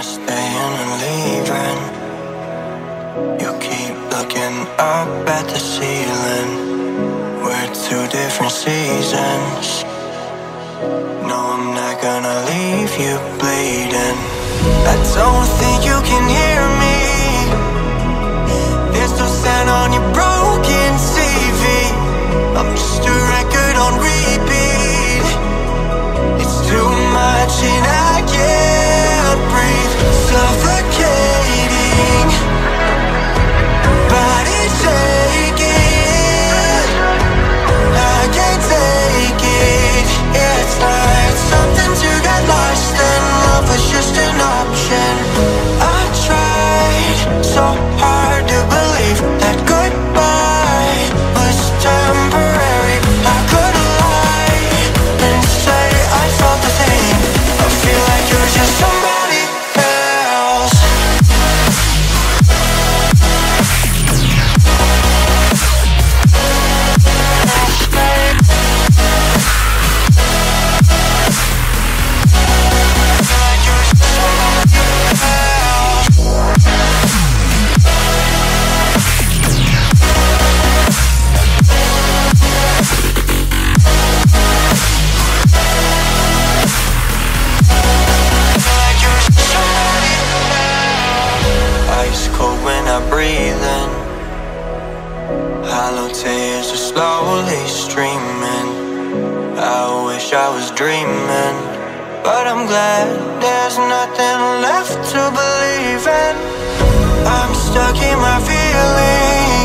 not staying and leaving. You keep looking up at the ceiling. We're two different seasons. No, I'm not gonna leave you bleeding. I don't think you can hear me. There's no sound on your broken I. Hollow tears are slowly streaming. I wish I was dreaming, but I'm glad there's nothing left to believe in. I'm stuck in my feelings,